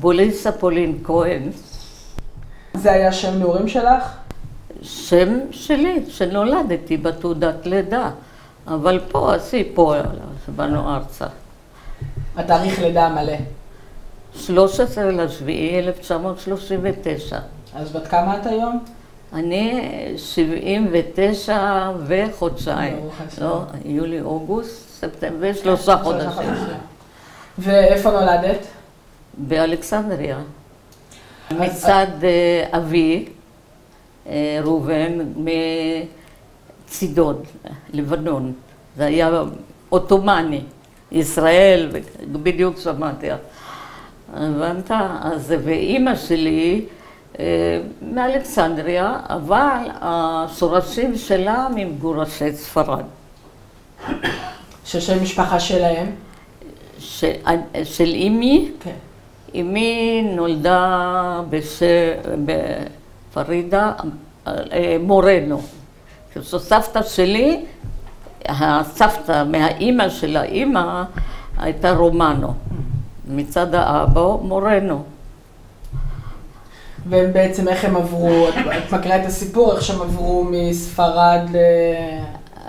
בוליסה פולין כהן, זה היה שם נעורים שלך? שם שלי, שנולדתי בתעודת לידה. אבל פה, עשי פה, באנו ארצה. התאריך לידה המלא. 13 לשביעי 1939. אז בת כמה את היום? אני 79 וחודשיים. השם. לא, יולי, אוגוסט, ספטמבר, שלושה חודשים. ואיפה נולדת? באלכסנדריה. מצד אה, אבי, אה, ראובן, מצידון, לבנון. זה היה עות'מאני, ישראל, בדיוק שמעתי. הבנת? אז ואימא שלי אה, מאלכסנדריה, אבל השורשים שלה ממגורשי ספרד. ששם משפחה שלהם? ש... של אימי, כן. אמי נולדה בש... בפרידה אה, מורנו. זו סבתא שלי, הסבתא מהאימא של האימא הייתה רומנו. מצד האבא מורנו. והם בעצם איך הם עברו, את, מקריאה את הסיפור, איך שהם עברו מספרד ל...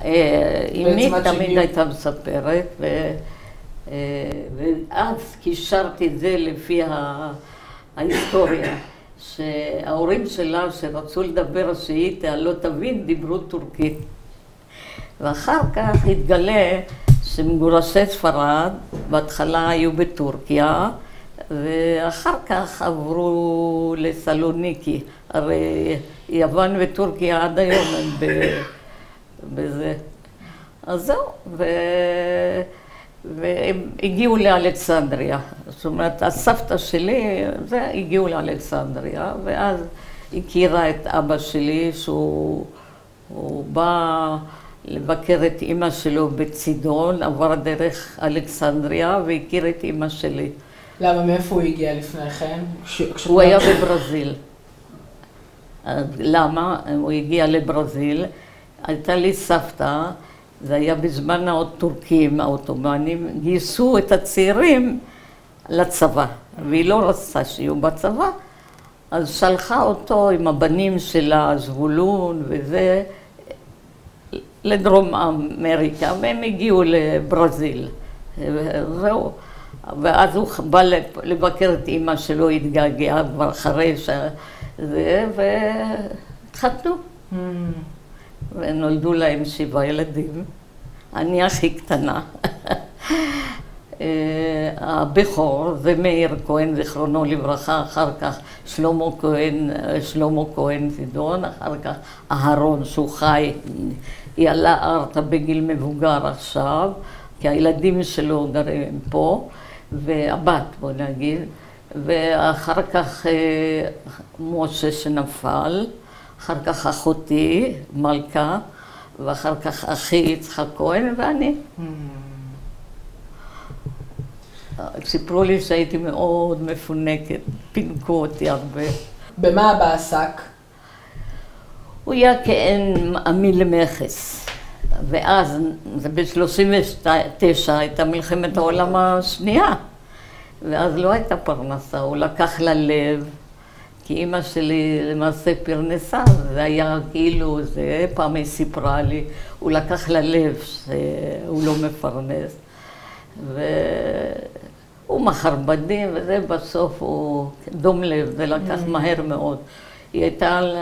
אה, אמי תמיד הייתה מספרת, ו... ואז קישרתי את זה לפי ההיסטוריה, שההורים שלה, שרצו לדבר שהיא לא תבין, דיברו טורקית. ואחר כך התגלה שמגורשי ספרד, בהתחלה היו בטורקיה, ואחר כך עברו לסלוניקי. הרי יוון וטורקיה עד היום הם בזה. אז זהו, ו... והם הגיעו לאלכסנדריה. זאת אומרת, הסבתא שלי, זה, הגיעו לאלכסנדריה, ואז הכירה את אבא שלי, שהוא הוא בא לבקר את אימא שלו בצידון, עבר דרך אלכסנדריה והכיר את אימא שלי. למה, מאיפה הוא הגיע לפני כן? הוא היה בברזיל. למה? הוא הגיע לברזיל, הייתה לי סבתא, זה היה בזמן הטורקים, העות'מאנים, גייסו את הצעירים לצבא, והיא לא רצתה שיהיו בצבא, אז שלחה אותו עם הבנים שלה, זבולון וזה, לדרום אמריקה, והם הגיעו לברזיל. זהו. ואז הוא בא לבקר את אימא שלו, התגעגע כבר אחרי ש... זה, והתחתנו. Hmm. ונולדו להם שבעה ילדים. אני הכי קטנה. אה, הבכור זה מאיר כהן, זיכרונו לברכה, אחר כך שלמה כהן, אה, שלמה כהן זידון, אחר כך אהרון שהוא חי, היא עלה ארצה בגיל מבוגר עכשיו, כי הילדים שלו גרים פה, והבת בוא נגיד, ואחר כך אה, משה שנפל, אחר כך אחותי מלכה, ואחר כך אחי יצחק כהן ואני. Hmm. סיפרו לי שהייתי מאוד מפונקת, פינקו אותי הרבה. במה אבא עסק? הוא היה כאין עמיל למכס. ואז, זה ב-39 הייתה מלחמת העולם השנייה, ואז לא הייתה פרנסה, הוא לקח ללב, כי אימא שלי למעשה פרנסה, זה היה כאילו, זה פעם היא סיפרה לי, הוא לקח ללב שהוא לא מפרנס, והוא מכר בדים, וזה בסוף הוא דום לב, זה לקח מהר מאוד. היא הייתה על...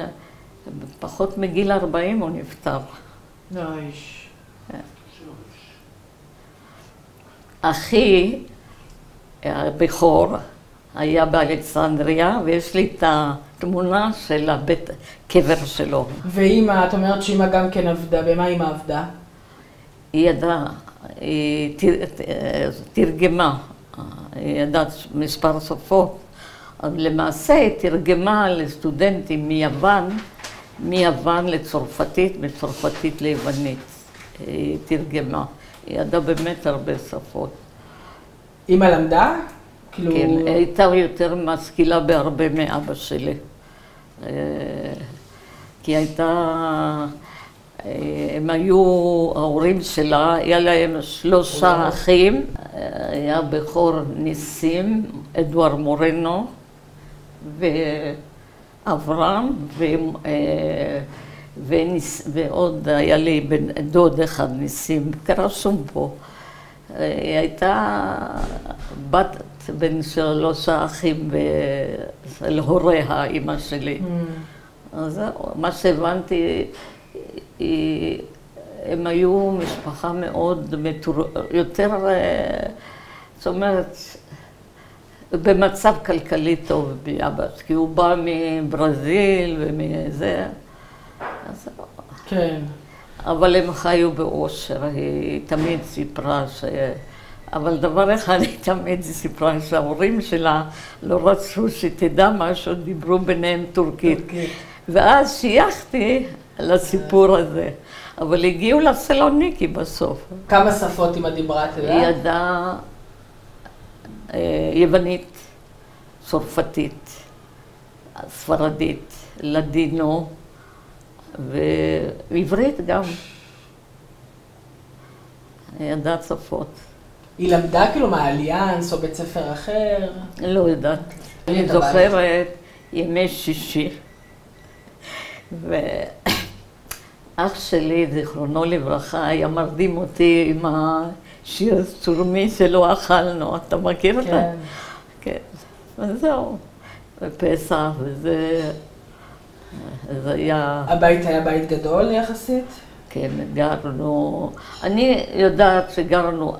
פחות מגיל 40 הוא נפטר. אויש. אחי הבכור היה באלכסנדריה, ויש לי את התמונה של הבית קבר שלו. ואימא, את אומרת שאימא גם כן עבדה, במה אימא עבדה? היא ידעה, היא תר- תרגמה, היא ידעה מספר שפות, למעשה היא תרגמה לסטודנטים מיוון, מיוון לצרפתית, מצרפתית ליוונית. היא תרגמה. היא ידעה באמת הרבה שפות. אימא למדה? כאילו... כן, הייתה יותר משכילה בהרבה מאבא שלי. אה, כי הייתה, אה, הם היו, ההורים שלה, היה להם שלושה אחים, היה בכור ניסים, אדואר מורנו ואברהם ו, אה, וניס, ועוד היה לי בן דוד אחד, ניסים, רשום פה. אה, היא הייתה בת בין שלושה אחים של הוריה, אימא שלי. Mm. אז מה שהבנתי, היא- הם היו משפחה מאוד מטור... יותר, אה, זאת אומרת, במצב כלכלי טוב ביאבא, כי הוא בא מברזיל ומזה, אז. כן. אבל הם חיו באושר, היא תמיד סיפרה ש... אבל דבר אחד היא תמיד סיפרה שההורים שלה לא רצו שתדע משהו, דיברו ביניהם טורקית. טורקית. ואז שייכתי לסיפור הזה. אבל הגיעו לסלוניקי בסוף. כמה שפות אמא דיברה, את היא יודעת? ידעה אה, יוונית, צרפתית, ספרדית, לדינו ועברית גם. היא ידעה שפות. היא למדה כאילו מהאליאנס או בית ספר אחר? לא יודעת. אני את. זוכרת ימי שישי, ואח שלי, זיכרונו לברכה, היה מרדים אותי עם השיר הצורמי שלא אכלנו. אתה מכיר אותה? כן. כן. וזהו. ופסח, וזה... זה היה... הבית היה בית גדול יחסית? כן, גרנו, אני יודעת שגרנו,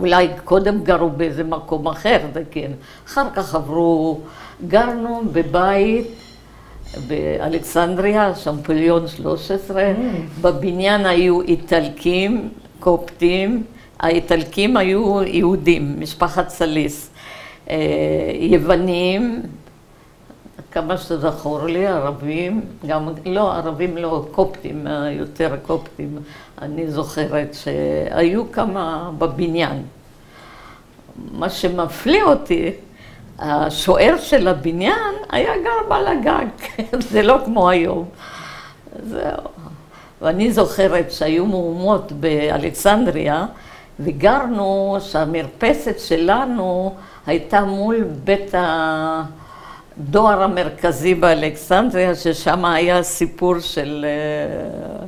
אולי קודם גרו באיזה מקום אחר, זה כן, אחר כך עברו, גרנו בבית באלכסנדריה, שמפליון 13, בבניין היו איטלקים, קופטים, האיטלקים היו יהודים, משפחת סליס, אה, יוונים, כמה שזכור לי, ערבים, גם, לא, ערבים לא, קופטים, אה, יותר קופטים, אני זוכרת שהיו כמה בבניין. מה שמפליא אותי, השוער של הבניין היה גר על הגג, זה לא כמו היום. זהו. ואני זוכרת שהיו מהומות באלכסנדריה, וגרנו, שהמרפסת שלנו הייתה מול בית הדואר המרכזי באלכסנדריה, ששם היה סיפור של, אה,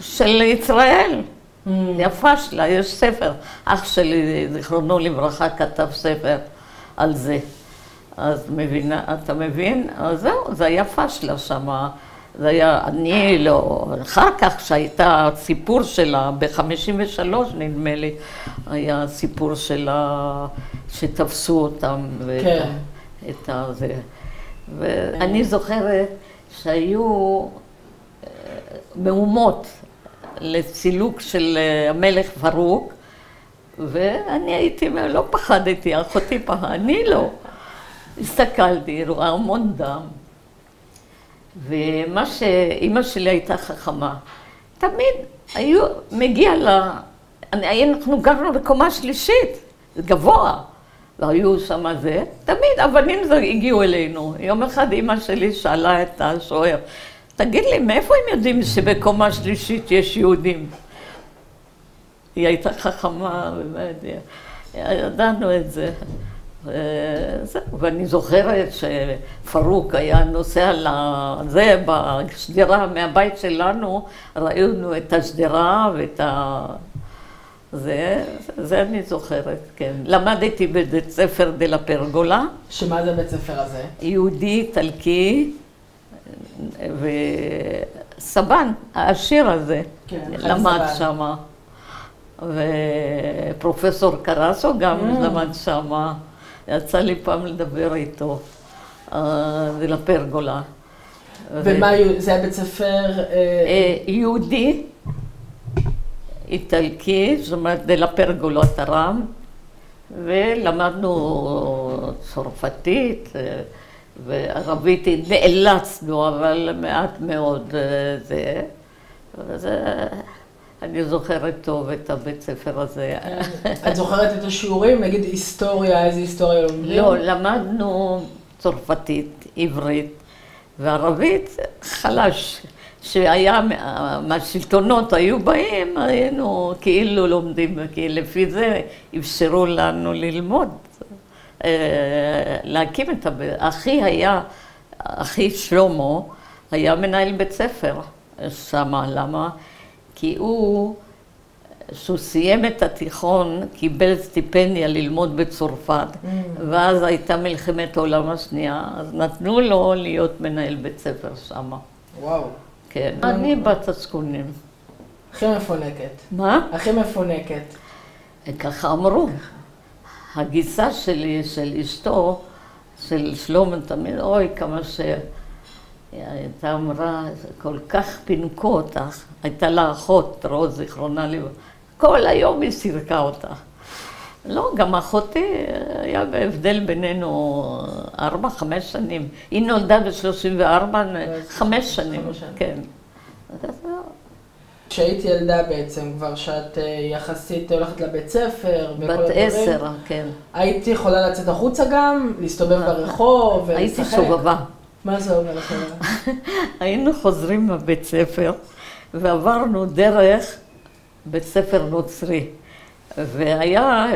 של ישראל. יפה שלה, יש ספר. אח שלי, זיכרונו לברכה, כתב ספר על זה. אז מבינה, אתה מבין? אז זהו, זה היה פשלה שמה. זה היה, אני לא, אחר כך שהייתה סיפור שלה, ב-53 נדמה לי, היה סיפור שלה, שתפסו אותם. כן. את הזה. ואני זוכרת שהיו אה, מהומות לסילוק של אה, המלך פרוק, ואני הייתי, לא פחדתי, אחותי פחדה, אני לא. הסתכלתי, רואה המון דם. ומה שאימא שלי הייתה חכמה, תמיד היו, מגיע לה, אנחנו גרנו בקומה שלישית, גבוה, והיו שם זה, תמיד אבנים זה הגיעו אלינו. יום אחד אימא שלי שאלה את השוער, תגיד לי, מאיפה הם יודעים שבקומה שלישית יש יהודים? היא הייתה חכמה, באמת, ידענו את זה. וזהו, ואני זוכרת שפרוק היה נוסע לזה, בשדרה מהבית שלנו, ראינו את השדרה ואת ה... זה, זה אני זוכרת, כן. למדתי בבית ספר דה לה פרגולה, שמה זה בית ספר הזה? יהודי, איטלקי, וסבן, העשיר הזה, כן, למד. שם. ופרופסור קרסו גם Mm. למד שם. יצא לי פעם לדבר איתו, אה, זה לפרגולה. ומה, היו- זה היה בית ספר... אה, אה, יהודי, איטלקי, זאת אומרת, דה לה פרגולה תרם, ולמדנו צרפתית אה, וערבית, נאלצנו, אבל מעט מאוד אה, זה. וזה, אני זוכרת טוב את הבית ספר הזה. את זוכרת את השיעורים? נגיד היסטוריה, איזה היסטוריה לומדים? לא, למדנו צרפתית, עברית וערבית חלש. שהיה, מה- מהשלטונות היו באים, היינו כאילו לומדים, כי לפי זה אפשרו לנו ללמוד. אה, להקים את הבית. אחי היה, אחי שלמה, היה מנהל בית ספר שמה. למה? כי הוא, כשהוא סיים את התיכון, קיבל סטיפנדיה ללמוד בצרפת, Mm. ואז הייתה מלחמת העולם השנייה, אז נתנו לו להיות מנהל בית ספר שמה. וואו. כן. אני בת הזקונים. הכי מפונקת. מה? הכי מפונקת. ככה אמרו. הגיסה שלי, של אשתו, של שלמה תמיד, אוי, כמה ש... היא הייתה אמרה, כל כך פינקו אותך, הייתה לה אחות, רוז, זיכרונה לברכה, כל היום היא סירקה אותה. לא, גם אחותי, היה הבדל בינינו ארבע, חמש שנים. היא נולדה ב-34, חמש שנים. כן. כשהיית ילדה בעצם, כבר שאת אה, יחסית הולכת לבית ספר, בת עשר, כן. היית יכולה לצאת החוצה גם, להסתובב ברחוב ולשחק? הייתי שובבה. מה זה אומר לכם? היינו חוזרים מהבית ספר ועברנו דרך בית ספר נוצרי. והיה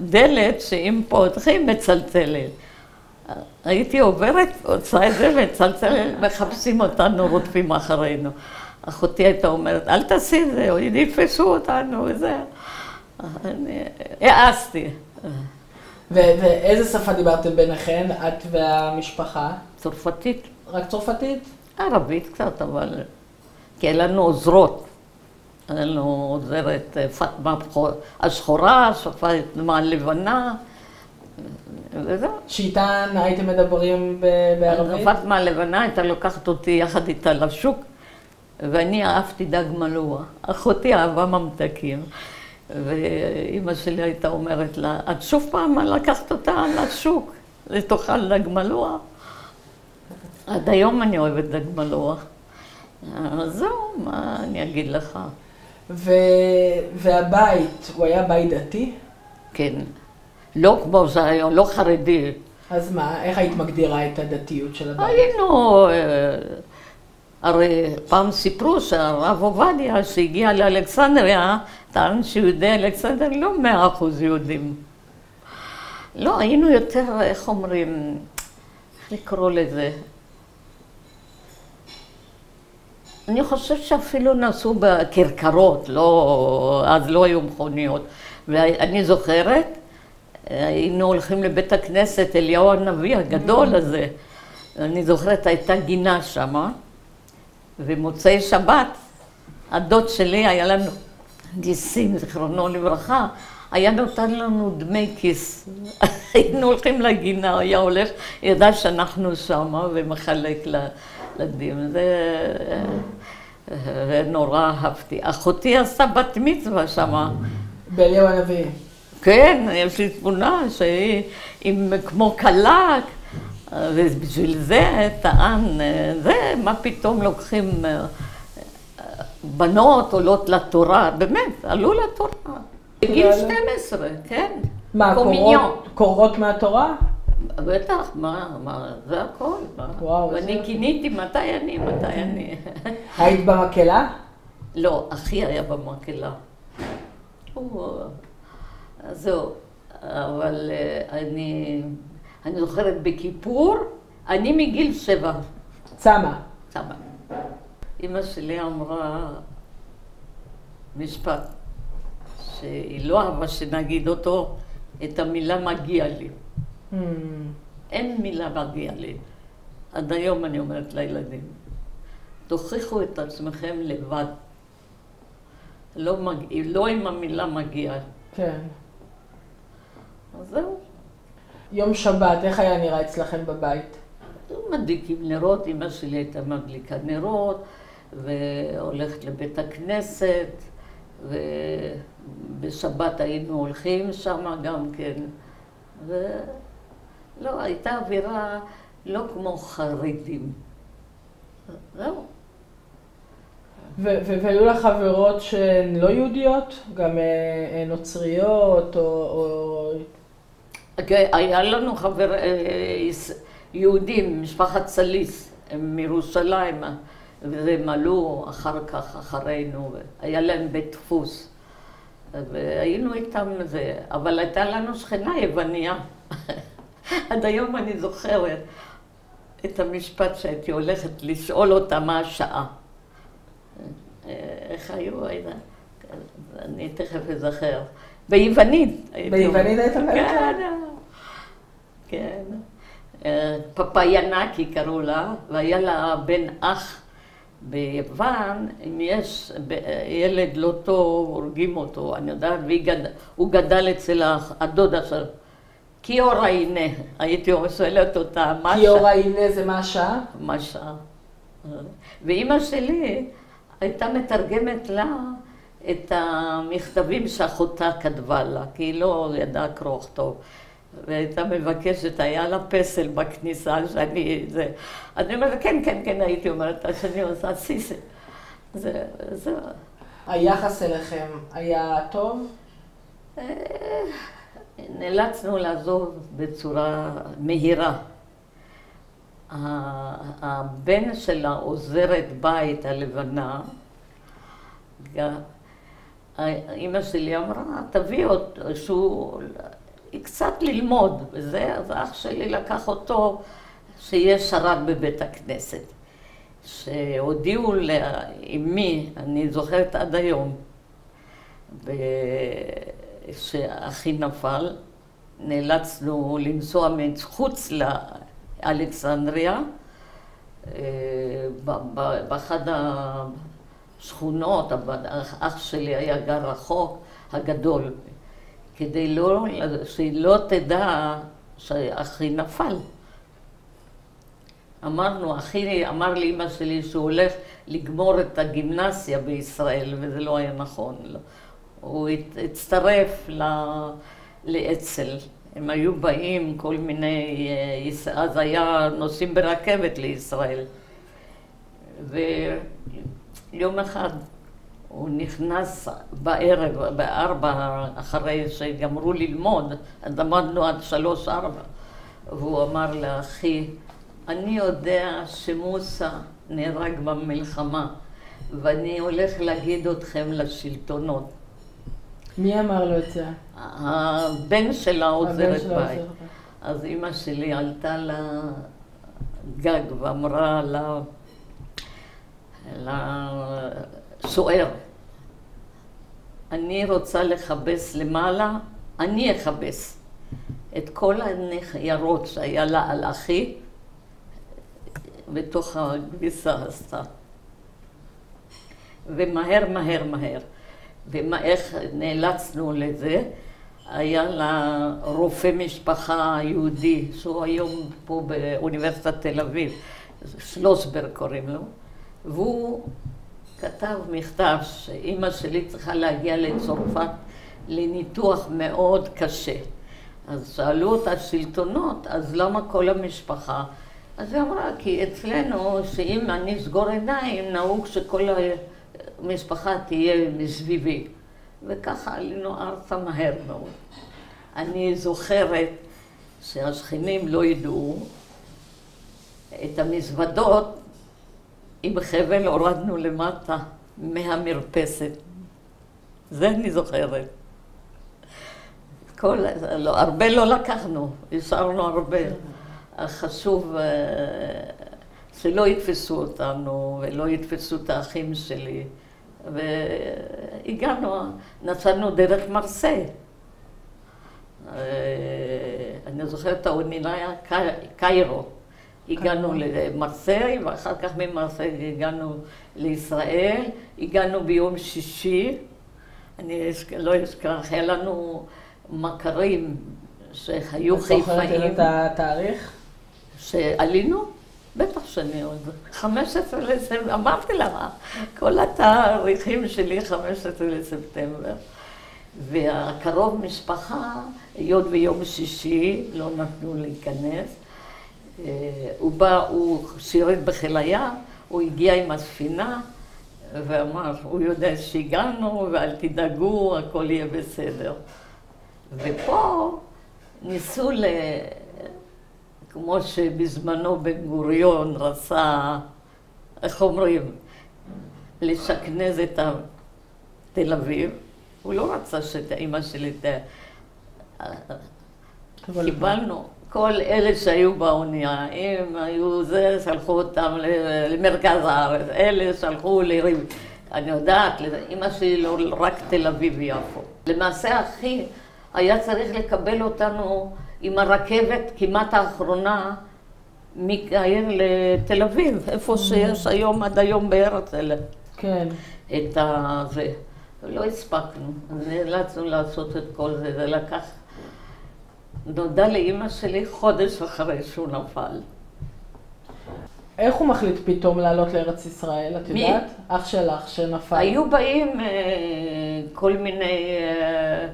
דלת שאם פותחים מצלצלת. הייתי עוברת, עושה את זה מצלצלת, מחפשים אותנו, רודפים אחרינו. אחותי הייתה אומרת, אל תעשי את זה, יתפסו אותנו וזה. אני העזתי. ואיזה שפה דיברתם ביניכן, את והמשפחה? צרפתית. רק צרפתית? ערבית קצת, אבל... כי אין לנו עוזרות. לנו עוזרת אה, פאטמה השחורה, פאטמה הלבנה, וזהו. שאיתן הייתם מדברים בערבית? פאטמה הלבנה הייתה לוקחת אותי יחד איתה לשוק, ואני אהבתי דג מלוח. אחותי אהבה ממתקים. ואימא שלי הייתה אומרת לה, את שוב פעם לקחת אותה לשוק, לתאכל דג מלוח. עד היום אני אוהבת דג מלוח. אז זהו, מה אני אגיד לך? ו- והבית, הוא היה בית דתי? כן. לא כמו זה היום, לא חרדי. אז מה, איך היית מגדירה את הדתיות של הבית? היינו, אה, הרי פעם סיפרו שהרב עובדיה שהגיע לאלכסנדריה, טען שיהודי אלכסנדריה לא מאה אחוז יהודים. לא, היינו יותר, איך אומרים, איך לקרוא לזה? אני חושבת שאפילו נסעו בכרכרות, לא, אז לא היו מכוניות. ואני זוכרת, היינו הולכים לבית הכנסת אליהו הנביא הגדול הזה. אני זוכרת, הייתה גינה שמה, ומוצאי שבת, הדוד שלי, היה לנו, גיסים, זיכרונו לברכה, היה נותן לנו דמי כיס. היינו הולכים לגינה, היה הולך, ידע שאנחנו שמה ומחלק לילדים. זה זה נורא אהבתי. אחותי עשתה בת מצווה שמה. באליהו הנביא. כן, יש לי תמונה שהיא עם כמו קלק, ובשביל זה טען, זה, מה פתאום לוקחים בנות עולות לתורה, באמת, עלו לתורה. בגיל 12, כן. מה. קורות, קורות מהתורה? בטח, מה, מה, זה הכל. מה. וואו, ואני זה- כיניתי מתי אני, מתי אני. היית במקהלה? לא, אחי היה במקהלה. אז זהו, אבל אה, אני, אני זוכרת בכיפור, אני מגיל שבע, צמה. סבא. אימא שלי אמרה משפט שהיא לא אהבה שנגיד אותו, את המילה מגיע לי. אין מילה מגיע לי. עד היום אני אומרת לילדים, תוכיחו את עצמכם לבד. לא, מג... לא עם המילה מגיע. כן. אז זהו. יום שבת, איך היה נראה אצלכם בבית? מדליקים נרות, אמא שלי הייתה מדליקה נרות, והולכת לבית הכנסת, ובשבת היינו הולכים שם גם כן. ולא, הייתה אווירה לא כמו חרדים. זהו. והיו לך חברות שהן לא יהודיות? גם אה, אה, נוצריות או... או... אוקיי, היה לנו חבר, אה, יהודים, משפחת סליס, הם מירושלים, והם עלו אחר כך, אחרינו, היה להם בית דפוס. והיינו איתם זה, אבל הייתה לנו שכנה יווניה. עד היום אני זוכרת את המשפט שהייתי הולכת לשאול אותה מה השעה. איך היו, אני תכף אזכר. ביוונית. ביוונית היית אומרת? כן, כן. פפאיה נקי קראו לה, והיה לה בן אח ביוון, אם יש ילד לא טוב, הורגים אותו, אני יודעת, והוא גדל אצל הדודה של קיוריינה, הייתי שואלת אותה, מה השעה? קיוריינה זה מה השעה? מה השעה. ואימא שלי הייתה מתרגמת לה את המכתבים שאחותה כתבה לה, כי היא לא ידעה קרוא טוב. והייתה מבקשת, היה לה פסל בכניסה שאני, זה, אני אומרת, כן, כן, כן, הייתי אומרת, שאני עושה סיסי. זה, זה... היחס אליכם היה טוב? נאלצנו לעזוב בצורה מהירה. הבן של העוזרת בית הלבנה, אימא שלי אמרה, תביא אותו, שהוא קצת ללמוד, וזה, אז אח שלי לקח אותו שיהיה שרת בבית הכנסת. שהודיעו לאמי, אני זוכרת עד היום, שאחי נפל, נאלצנו לנסוע מחוץ לאלכסנדריה, אה, באחד השכונות, אח שלי היה גר רחוק, הגדול, כדי לא, שהיא לא תדע שאחי נפל. אמרנו, אחי אמר לאימא שלי שהוא הולך לגמור את הגימנסיה בישראל, וזה לא היה נכון. הוא הצטרף לאצ"ל. הם היו באים כל מיני, אה, אז היה נוסעים ברכבת לישראל. ויום אחד הוא נכנס בערב, בארבע, אחרי שגמרו ללמוד, אז למדנו עד שלוש-ארבע, והוא אמר לאחי, אני יודע שמוסא נהרג במלחמה, ואני הולך להגיד אתכם לשלטונות. מי אמר לו את זה? הבן של העוזרת בית. אז אימא שלי עלתה לגג ואמרה לסוער, אני רוצה לכבס למעלה, אני אכבס את כל הניירות שהיה לה על אחי בתוך הכביסה עשתה. ומהר, מהר, מהר. ואיך נאלצנו לזה, היה לה רופא משפחה יהודי, שהוא היום פה באוניברסיטת תל אביב, שלוסברג קוראים לו, והוא כתב מכתב שאימא שלי צריכה להגיע לצרפת לניתוח מאוד קשה. אז שאלו אותה שלטונות, אז למה כל המשפחה? אז היא אמרה, כי אצלנו, שאם אני אסגור עיניים, נהוג שכל המשפחה תהיה מסביבי. וככה עלינו ארצה מהר מאוד. אני זוכרת שהשכנים לא ידעו את המזוודות עם חבל הורדנו למטה מהמרפסת. זה אני זוכרת. כל, לא, הרבה לא לקחנו, השארנו הרבה. חשוב אה, שלא יתפסו אותנו ולא יתפסו את האחים שלי. והגענו, נסענו דרך מרסיי. אה, אני זוכרת את האונייה קיירו. הגענו למרסיי, ואחר כך ממרסיי הגענו לישראל. הגענו ביום שישי, אני לא אשכח, היה לנו מכרים שהיו חיפאים. את זוכרת את התאריך? שעלינו? בטח שאני עוד. 15 לספטמבר, אמרתי לה, כל התאריכים שלי 15 לספטמבר. והקרוב משפחה, היות ויום שישי לא נתנו להיכנס, אה, הוא בא, הוא שירת בחיל הים, הוא הגיע עם הספינה ואמר, הוא יודע שהגענו ואל תדאגו, הכל יהיה בסדר. ופה ניסו ל... כמו שבזמנו בן גוריון רצה, איך אומרים, לשכנז את תל אביב, הוא לא רצה שאת אימא שלי ת... קיבלנו, כל אלה שהיו באונייה, הם היו זה, שלחו אותם למרכז הארץ, אלה שלחו לריב. אני יודעת, אימא שלי לא רק תל אביב-יפו. למעשה אחי היה צריך לקבל אותנו עם הרכבת כמעט האחרונה מקהיר לתל אביב, איפה שיש היום, עד היום בהרצל. כן. את ה... זה. לא הספקנו, נאלצנו לעשות את כל זה, זה לקח... נודע לאימא שלי חודש אחרי שהוא נפל. איך הוא מחליט פתאום לעלות לארץ ישראל, את מי? יודעת? אח שלך שנפל. היו באים אה, כל מיני, אה,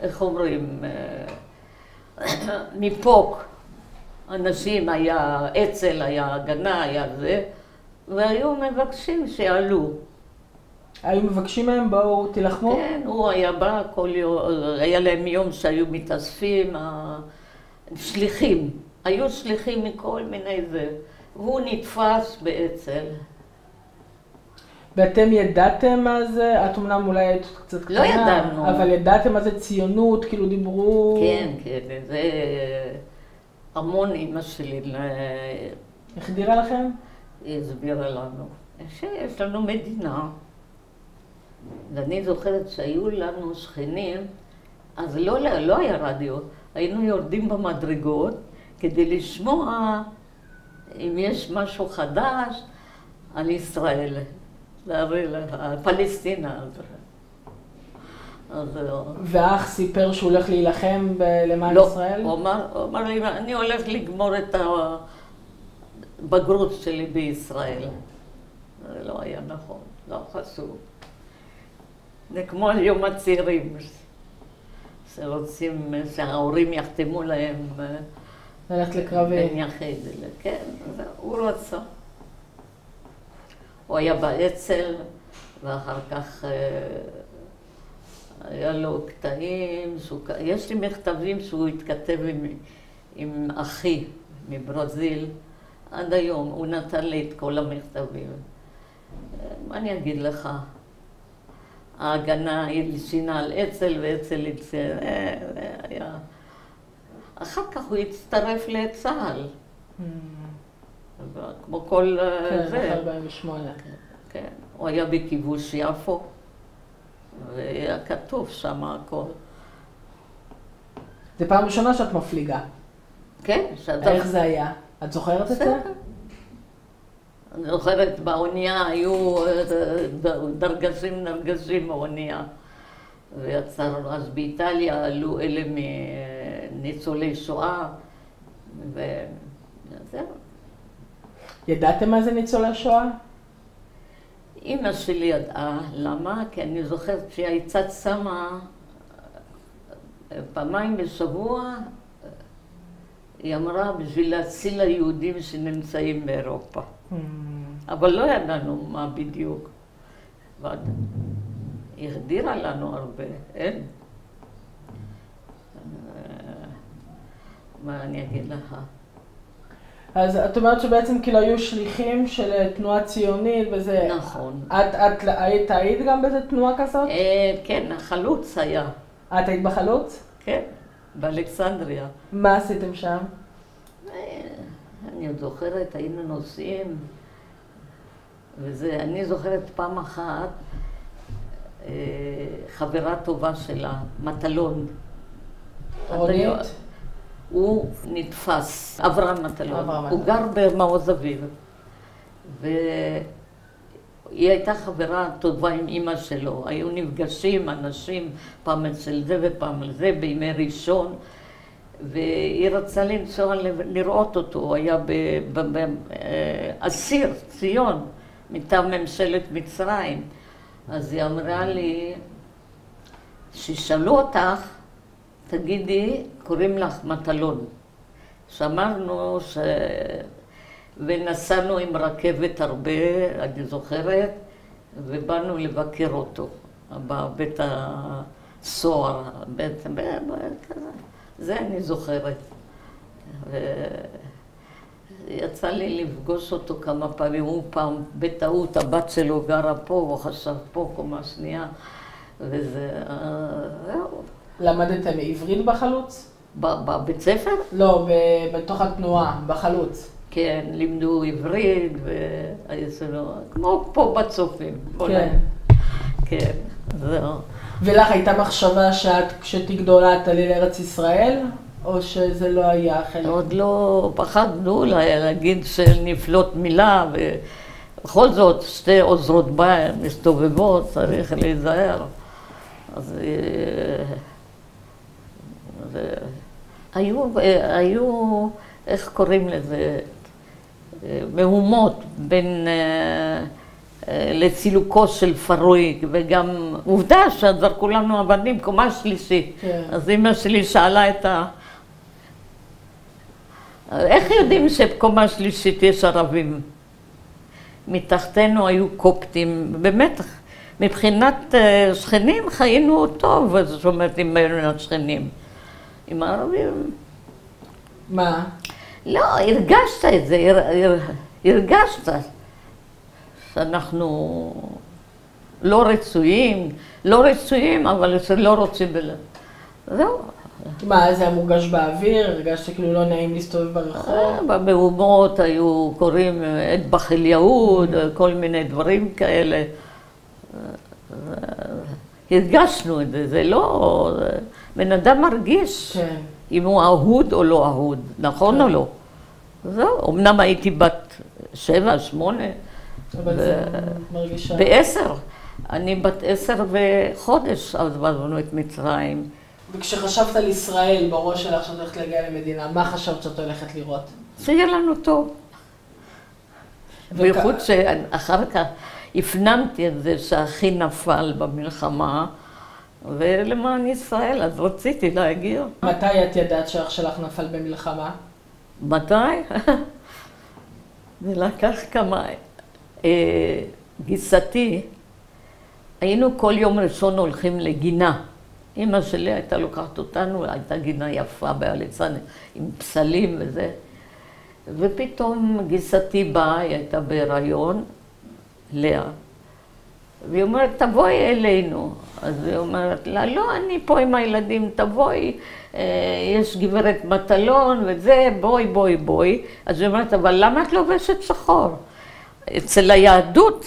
איך אומרים, אה, מפוק. אנשים, היה אצ"ל, היה הגנה, היה זה, והיו מבקשים שיעלו. היו מבקשים מהם, בואו תילחמו? כן, הוא היה בא כל יום, היה להם יום שהיו מתאספים, שליחים, היו שליחים מכל מיני זה, והוא נתפס באצ"ל. ואתם ידעתם מה זה? את אמנם אולי היית קצת קטנה. לא ידענו. אבל ידעתם מה זה ציונות? כאילו דיברו... כן, כן, זה המון אימא שלי החדירה לכם? היא הסבירה לנו שיש לנו מדינה. ואני זוכרת שהיו לנו שכנים, אז לא, לא היה רדיו, היינו יורדים במדרגות כדי לשמוע אם יש משהו חדש על ישראל, על פלסטינה. אז... ואח סיפר שהוא הולך להילחם למען לא, ישראל? לא, הוא אמר, הוא אמר לי, אני הולך לגמור את הבגרות שלי בישראל. זה לא היה נכון, לא חשוב. זה כמו יום הצעירים, שרוצים שההורים יחתמו להם. ללכת לקרבי. בן יחיד, כן, הוא רצה. הוא היה באצ"ל, ואחר כך אה, היה לו קטעים, שהוא, יש לי מכתבים שהוא התכתב עם, עם אחי מברזיל, עד היום, הוא נתן לי את כל המכתבים. מה אני אגיד לך? ההגנה הלשינה על אצ"ל ואצ"ל אצ"ל, היה... אחר כך הוא הצטרף לצה"ל. כמו כל כן, זה. אחרי 48. כן, הוא היה בכיבוש יפו, והיה כתוב שם הכל. זה פעם ראשונה שאת מפליגה. כן, שאתה... איך זה היה? את זוכרת את זה? אני זוכרת, באונייה היו אה, דרגשים נרגשים באונייה. ויצרנו, אז באיטליה עלו אלה מניצולי שואה, וזהו. ידעתם מה זה ניצולי שואה? אימא שלי ידעה, למה? כי אני זוכרת שהיא הייתה שמה פעמיים בשבוע, היא אמרה, בשביל להציל היהודים שנמצאים באירופה. אבל לא ידענו מה בדיוק. היא החדירה לנו הרבה, אין. מה אני אגיד לך? אז את אומרת שבעצם כאילו היו שליחים של תנועה ציונית וזה... נכון. את, את היית, היית גם באיזה תנועה כזאת? אה, כן, החלוץ היה. את היית בחלוץ? כן, באלכסנדריה. מה עשיתם שם? אה, אני עוד זוכרת, היינו נוסעים, וזה, אני זוכרת פעם אחת, אה, חברה טובה שלה, מטלון. רונית? הוא נתפס, אברהם מטלון. הוא. גר במעוז אביב. והיא הייתה חברה טובה עם אימא שלו. היו נפגשים אנשים, פעם אצל זה ופעם לזה, בימי ראשון. והיא רצה לנסוע לראות אותו, הוא היה באסיר, ציון, מטעם ממשלת מצרים. אז היא אמרה לי, שישאלו אותך, תגידי, קוראים לך מטלון. שמרנו ש... ונסענו עם רכבת הרבה, אני זוכרת, ובאנו לבקר אותו בבית הסוהר, כזה. זה אני זוכרת. ויצא לי לפגוש אותו כמה פעמים, הוא פעם, בטעות, הבת שלו גרה פה, הוא חשב פה, קומה שנייה, וזה... למדתם עברית בחלוץ? בבית ספר? לא, בתוך התנועה, בחלוץ. כן, לימדו עברית, לנו, כמו פה בצופים. כן. כן, זהו. ולך הייתה מחשבה שאת, כשתגדולה, תעלי לארץ ישראל? או שזה לא היה חלק? עוד לא פחדנו לה- להגיד שנפלוט מילה, ובכל זאת שתי עוזרות בית מסתובבות, צריך להיזהר. אז אה, היו, אה, היו, איך קוראים לזה, אה, מהומות בין אה, לצילוקו של פרוי, וגם עובדה שזרקו לנו אבנים קומה שלישית. כן. אז אימא שלי שאלה את ה... איך יודעים שבקומה שלישית יש ערבים? מתחתנו היו קופטים, באמת, מבחינת שכנים חיינו טוב, זאת אומרת, עם השכנים. עם הערבים, מה? לא, הרגשת את זה, הר, הר, הרגשת שאנחנו לא רצויים, לא רצויים, אבל שלא רוצים... בל... זהו. מה, זה היה מורגש באוויר? הרגשת כאילו לא נעים להסתובב ברחוב? במהומות היו קוראים אטבח אל יהוד, כל מיני דברים כאלה. הרגשנו את זה, זה לא... בן אדם מרגיש כן. אם הוא אהוד או לא אהוד, נכון או לא? זהו, אמנם הייתי בת שבע, שמונה, אבל זה מרגישה... בעשר. אני בת עשר וחודש עזבנו את מצרים. וכשחשבת על ישראל בראש שלך שאת הולכת להגיע למדינה, מה חשבת שאת הולכת לראות? שיהיה לנו טוב. בייחוד שאחר כך הפנמתי את זה שאחי נפל במלחמה, ולמען ישראל, אז רציתי להגיע. מתי את ידעת שאח שלך נפל במלחמה? מתי? זה לקח כמה... אה, גיסתי, היינו כל יום ראשון הולכים לגינה. אימא שלי הייתה לוקחת אותנו, הייתה גינה יפה באליצן עם פסלים וזה. ופתאום גיסתי באה, היא הייתה בהיריון, לאה. והיא אומרת, תבואי אלינו. אז היא אומרת לה, לא, אני פה עם הילדים, תבואי, אה, יש גברת מטלון וזה, בואי, בואי, בואי. אז היא אומרת, אבל למה את לובשת שחור? אצל היהדות,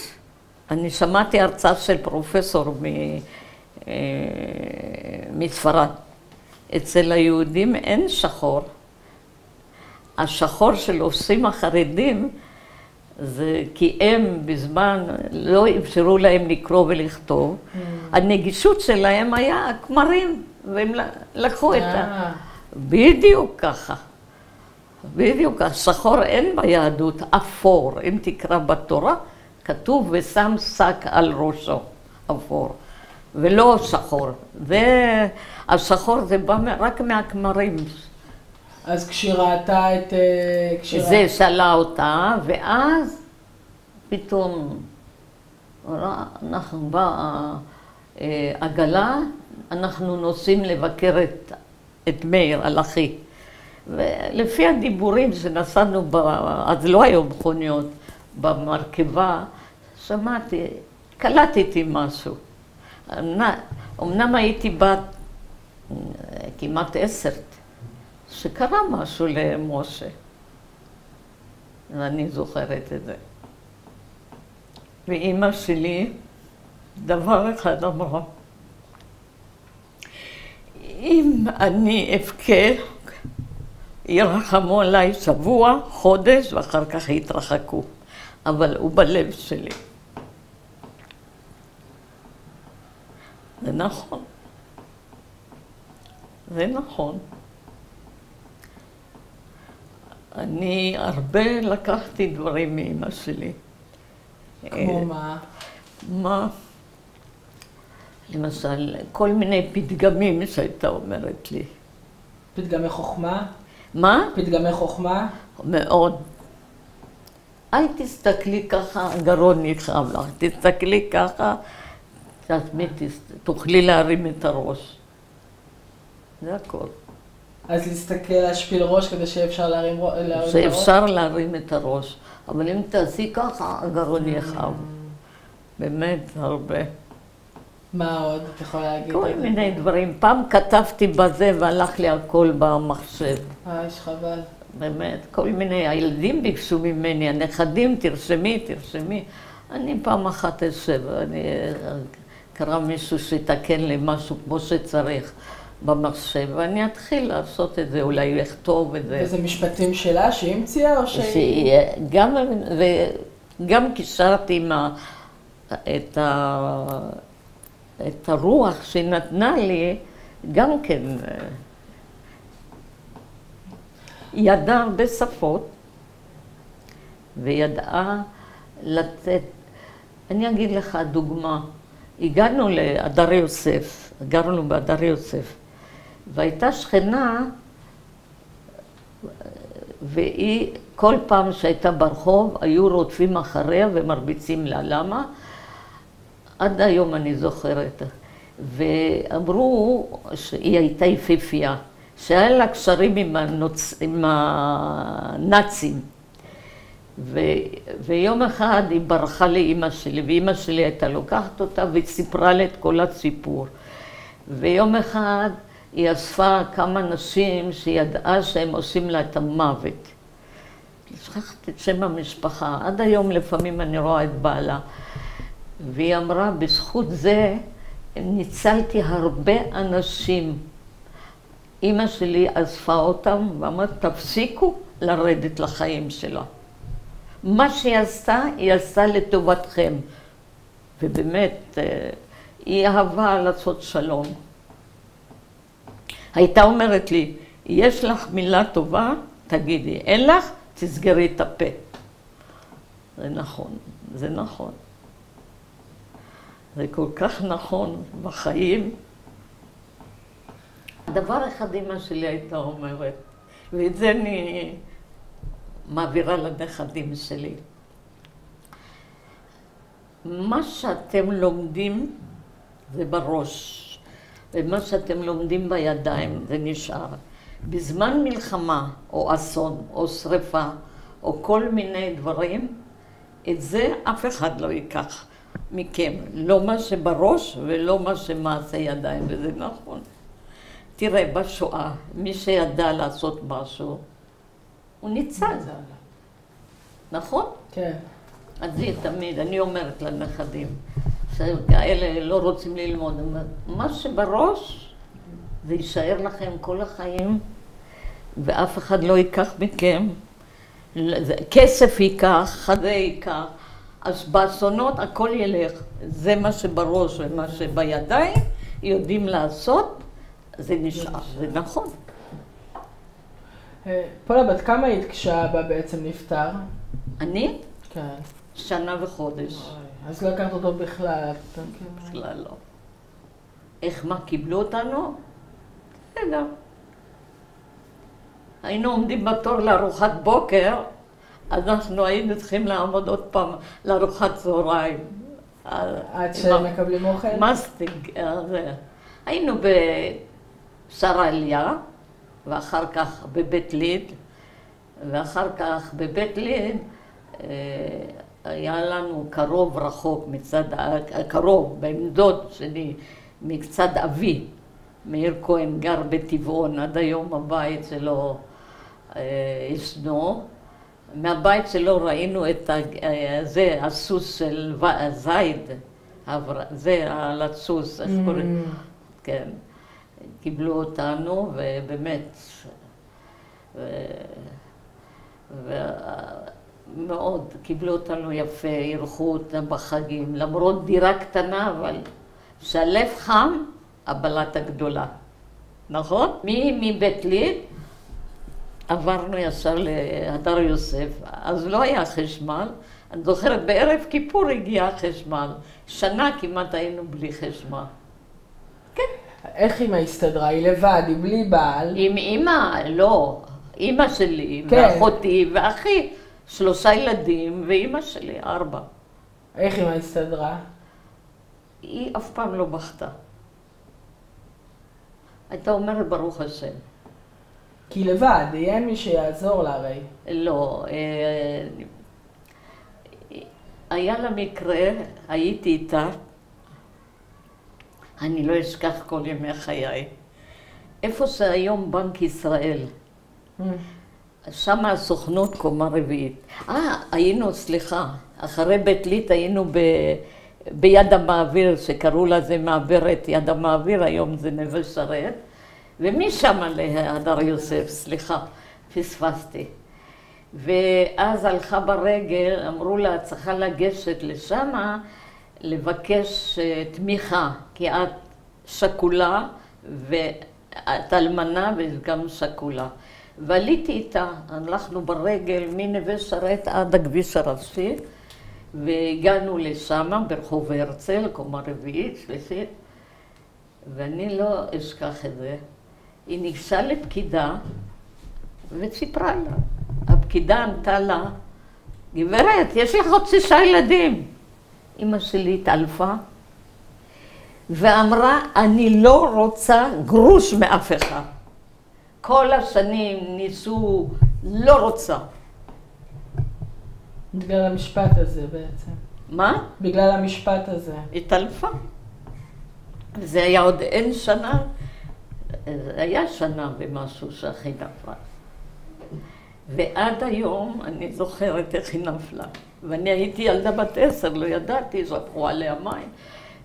אני שמעתי הרצאה של פרופסור מ, אה, מספרד. אצל היהודים אין שחור. השחור שלובשים החרדים זה כי הם בזמן לא אפשרו להם לקרוא ולכתוב. הנגישות שלהם היה כמרים, והם לקחו את ה... אה, בדיוק ככה. בדיוק, השחור אין ביהדות, אפור. אם תקרא בתורה, כתוב ושם שק על ראשו, אפור. ולא שחור. והשחור זה בא רק מהכמרים. אז כשהיא ראתה את... אה, כשהיא זה שאלה אותה, ואז פתאום אנחנו באה אה, אנחנו נוסעים לבקר את, את מאיר, על אחי. ולפי הדיבורים שנסענו, ב, אז לא היו מכוניות, במרכבה, שמעתי, קלטתי משהו. אמנם- הייתי בת אה, כמעט עשר, שקרה משהו למשה. ואני זוכרת את זה. ואימא שלי, דבר אחד אמרה, אם אני אבכה, ירחמו עליי שבוע, חודש, ואחר כך יתרחקו. אבל הוא בלב שלי. זה נכון. זה נכון. אני הרבה לקחתי דברים מאימא שלי. כמו מה? מה? למשל, כל מיני פתגמים שהייתה אומרת לי. פתגמי חוכמה? מה? פתגמי חוכמה? מאוד. אל תסתכלי ככה, הגרון יכאב לך. תסתכלי ככה, תס- תוכלי להרים את הראש. זה הכל. אז להסתכל, להשפיל ראש כדי שיהיה אפשר להרים את הראש? שאפשר להרים את הראש. אבל אם תעשי ככה, הגרון יכאב. באמת, הרבה. מה עוד את יכולה להגיד? כל? מיני דברים. פעם כתבתי בזה והלך לי הכל במחשב. אה, יש חבל. באמת, כל מיני, הילדים ביקשו ממני, הנכדים, תרשמי, תרשמי. אני פעם אחת אשב, אני, קרא מישהו שיתקן לי משהו כמו שצריך במחשב, ואני אתחיל לעשות את זה, אולי לכתוב את זה. וזה משפטים שלה שהיא המציאה או שהיא... שיהיה, גם, וגם קישרתי עם ה, את, ה, את הרוח שהיא נתנה לי, גם כן, אה, היא ידעה הרבה שפות, וידעה לתת, אני אגיד לך דוגמה, הגענו להדר יוסף, גרנו בהדר יוסף, והייתה שכנה והיא, כל פעם שהייתה ברחוב, היו רודפים אחריה ומרביצים לה. למה? עד היום אני זוכרת. ואמרו שהיא הייתה יפיפייה, שהיה לה קשרים עם, הנוצ... עם הנאצים. ו... ויום אחד היא ברחה לאימא שלי, ואימא שלי הייתה לוקחת אותה והיא סיפרה לי את כל הסיפור. ויום אחד היא אספה כמה נשים שהיא ידעה שהם עושים לה את המוות. שכחתי את שם המשפחה, עד היום לפעמים אני רואה את בעלה. והיא אמרה, בזכות זה ניצלתי הרבה אנשים. אימא שלי אספה אותם ואמרת, תפסיקו לרדת לחיים שלה. מה שהיא עשתה, היא עשתה לטובתכם. ובאמת, אה, היא אהבה לעשות שלום. הייתה אומרת לי, יש לך מילה טובה, תגידי, אין לך, תסגרי את הפה. זה נכון, זה נכון. זה כל כך נכון בחיים. דבר אחד אמא שלי הייתה אומרת, ואת זה אני מעבירה לנכדים שלי. מה שאתם לומדים זה בראש. ומה שאתם לומדים בידיים, זה נשאר. בזמן מלחמה, או אסון, או שריפה, או כל מיני דברים, את זה אף אחד לא ייקח מכם. לא מה שבראש ולא מה שמעשה ידיים, וזה נכון. תראה, בשואה, מי שידע לעשות משהו, הוא ניצל, נכון? כן. אז היא תמיד, אני אומרת לנכדים, שכאלה לא רוצים ללמוד. מה שבראש, זה יישאר לכם כל החיים, ואף אחד לא ייקח מכם. כסף ייקח, חזה ייקח, אז באסונות הכל ילך. זה מה שבראש ומה שבידיים יודעים לעשות, זה נשאר, זה נכון. אה, פולה, בת כמה היית כשאבא בעצם נפטר? אני? כן. שנה וחודש. אז לא הכרת אותו בכלל. בכלל לא. איך מה, קיבלו אותנו? בסדר. היינו עומדים בתור לארוחת בוקר, אנחנו היינו צריכים לעמוד עוד פעם לארוחת צהריים. עד שמקבלים אוכל? מסטיג, זה. היינו בשרה ואחר כך בבית ליד, ואחר כך בבית ליד היה לנו קרוב רחוק מצד, קרוב, בן דוד שלי מצד אבי, מאיר כהן גר בטבעון, עד היום הבית שלו אה, ישנו. מהבית שלו ראינו את אה, זה, הסוס של זייד, זה על הסוס, איך קוראים? Mm. כן. קיבלו אותנו, ובאמת, ו... ו... מאוד, קיבלו אותנו יפה, אירחו אותנו בחגים, למרות דירה קטנה, אבל שהלב חם, הבלט הגדולה, נכון? מבית ליד עברנו ישר להדר יוסף, אז לא היה חשמל, אני זוכרת, בערב כיפור הגיע החשמל, שנה כמעט היינו בלי חשמל. כן. איך אמא הסתדרה? היא לבד, היא בלי בעל? עם אמא, לא. אמא שלי, כן. ואחותי, ואחי. שלושה ילדים, ואימא שלי ארבע. איך אימא הסתדרה? היא אף פעם לא בכתה. הייתה אומרת ברוך השם. כי לבד, אין מי שיעזור לה הרי. לא. אה, היה לה מקרה, הייתי איתה, אני לא אשכח כל ימי חיי. איפה שהיום בנק ישראל, שם הסוכנות קומה רביעית. אה, היינו, סליחה, אחרי בית ליט היינו ב, ביד המעביר, שקראו לזה מעברת יד המעביר, היום זה נווה שרת, ומשם להדר יוסף, סליחה, פספסתי. ואז הלכה ברגל, אמרו לה, את צריכה לגשת לשמה לבקש אה, תמיכה, כי את שכולה ואת אלמנה וגם שכולה. ועליתי איתה, הלכנו ברגל מנווה שרת עד הכביש הראשי, והגענו לשם, ברחוב הרצל, קומה רביעית, שלישית, ואני לא אשכח את זה. היא ניגשה לפקידה וסיפרה לה. הפקידה ענתה לה, גברת, יש לך עוד שישה ילדים. אמא שלי התעלפה ואמרה, אני לא רוצה גרוש מאף אחד. כל השנים ניסו, לא רוצה. בגלל המשפט הזה בעצם. מה? בגלל המשפט הזה. התעלפה. זה היה עוד אין שנה, זה היה שנה ומשהו שהכי נפל. ועד היום אני זוכרת איך היא נפלה. ואני הייתי ילדה בת עשר, לא ידעתי, זרקו עליה מים.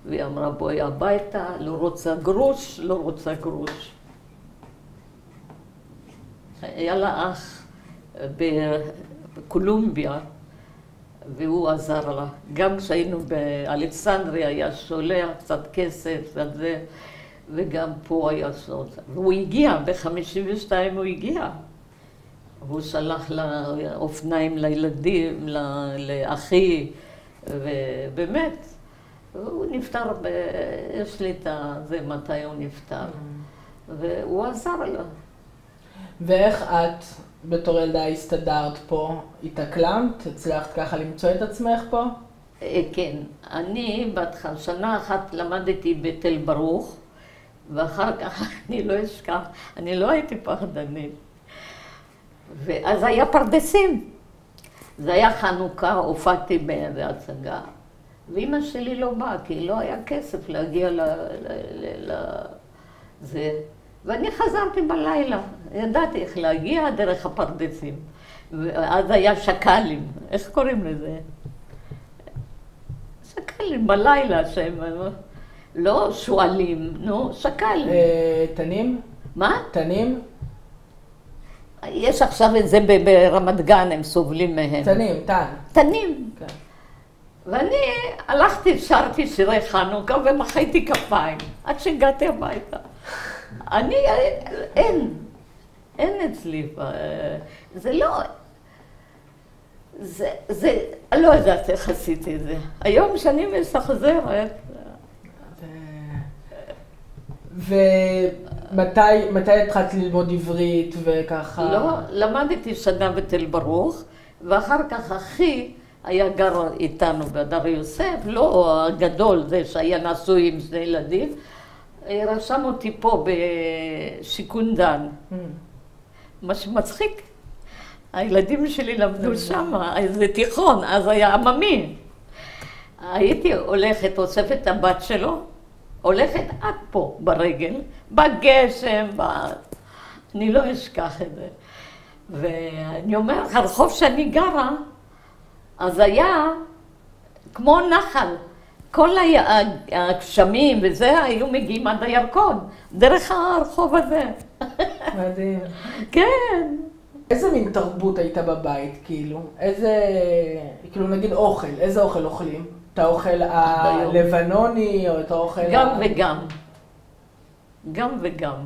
והיא אמרה, בואי הביתה, לא רוצה גרוש, לא רוצה גרוש. היה לה אח בקולומביה, והוא עזר לה. גם כשהיינו באלכסנדריה היה שולח קצת כסף וזה, וגם פה היה סוד. והוא הגיע, ב-52 הוא הגיע. והוא שלח לה אופניים לילדים, לאחי, ובאמת, הוא נפטר, ב... יש לי את זה, מתי הוא נפטר, והוא עזר לה. ואיך את, בתור ילדה, הסתדרת פה? התאקלמת? הצלחת ככה למצוא את עצמך פה? אה, כן. אני, בהתחלה, שנה אחת למדתי בתל ברוך, ואחר כך, אני לא אשכח, אני לא הייתי פחדנית. ואז היה פרדסים. זה היה חנוכה, הופעתי בהצגה, ואימא שלי לא באה, כי לא היה כסף להגיע ל... ל... ל... זה. ואני חזרתי בלילה, ידעתי איך להגיע דרך הפרדסים. ואז היה שקלים, איך קוראים לזה? שקלים בלילה שהם לא שועלים, נו, שקלים. אה, תנים? מה? תנים? יש עכשיו את זה ברמת גן, הם סובלים מהם. תנים, תן. תנים. כן. ואני הלכתי, שרתי שירי חנוכה ומחאתי כפיים, עד שהגעתי הביתה. אני, אין, אין אצלי, זה לא, זה, זה, אני לא יודעת איך עשיתי את זה. היום שאני מסחזרת. ומתי התחלת ללמוד עברית וככה? לא, למדתי שנה בתל ברוך, ואחר כך אחי היה גר איתנו בהדר יוסף, לא הגדול, זה שהיה נשוי עם שני ילדים, רשם אותי פה בשיכון דן. Mm. מה שמצחיק, הילדים שלי למדו שם, זה תיכון, אז היה עממי. הייתי הולכת, אוספת את הבת שלו, הולכת עד פה ברגל, בגשם, ב... אני לא אשכח את זה. ואני אומרת, הרחוב שאני גרה, אז היה כמו נחל. כל הגשמים וזה היו מגיעים עד הירקון, דרך הרחוב הזה. מדהים. כן. איזה מין תרבות הייתה בבית, כאילו? איזה, כאילו נגיד אוכל, איזה אוכל אוכלים? את האוכל הלבנוני או את האוכל... גם ה... וגם. גם וגם.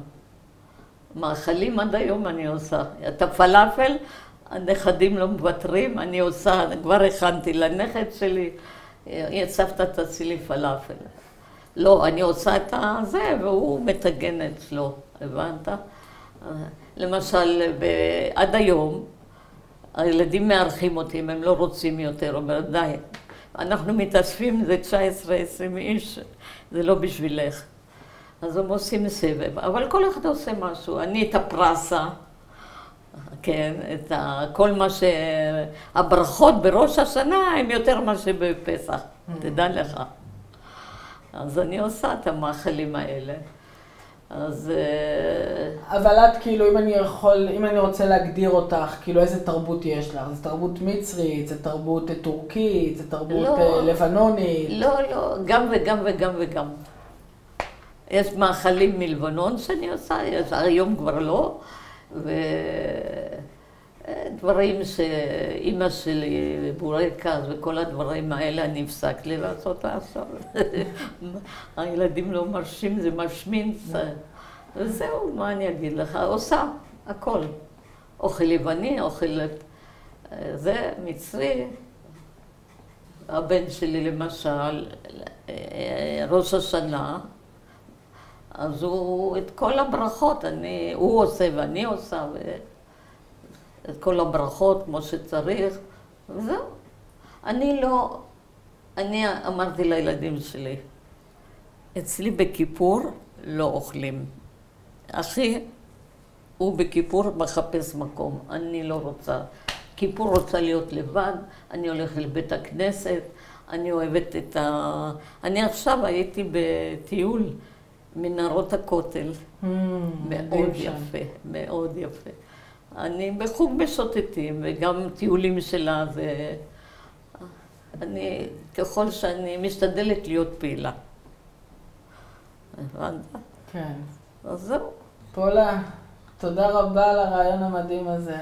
מאכלים עד היום אני עושה. את הפלאפל, הנכדים לא מוותרים, אני עושה, כבר הכנתי לנכד שלי. סבתא תעשי לי פלאפל. לא, אני עושה את הזה, והוא מטגן אצלו, הבנת? למשל, עד היום, הילדים מארחים אותי, אם הם לא רוצים יותר, אומרת, די, אנחנו מתאספים, זה 19-20 איש, זה לא בשבילך. אז הם עושים סבב, אבל כל אחד עושה משהו. אני את הפרסה, כן, את ה, כל מה ש... הברכות בראש השנה הן יותר מה שבפסח, mm. תדע לך. אז אני עושה את המאכלים האלה. אז... אה, אבל את כאילו, אם אני יכול, אם אני רוצה להגדיר אותך, כאילו איזה תרבות יש לך? זה תרבות מצרית, זה תרבות טורקית, זה תרבות לא, אה, לבנונית? לא, לא, גם וגם וגם וגם. יש מאכלים מלבנון שאני עושה, יש, היום כבר לא, ודברים שאימא שלי, בורקס וכל הדברים האלה, אני הפסק לי לעשות עכשיו. הילדים לא מרשים, זה משמין. וזהו, מה אני אגיד לך? עושה הכל. אוכל יווני, אוכל... זה מצרי. הבן שלי למשל, ראש השנה, אז הוא, את כל הברכות, אני, הוא עושה ואני עושה, ו... את כל הברכות כמו שצריך, וזהו. אני לא, אני אמרתי לילדים שלי, אצלי בכיפור לא אוכלים. אחי, הוא בכיפור מחפש מקום, אני לא רוצה. כיפור רוצה להיות לבד, אני הולכת לבית הכנסת, אני אוהבת את ה... אני עכשיו הייתי בטיול מנהרות הכותל. Mm, מאוד יפה, מאוד יפה. אני בחוג בשוטטים וגם טיולים שלה, זה... אני, ככל שאני משתדלת להיות פעילה. הבנת? כן. אז זהו. פולה, תודה רבה על הרעיון המדהים הזה.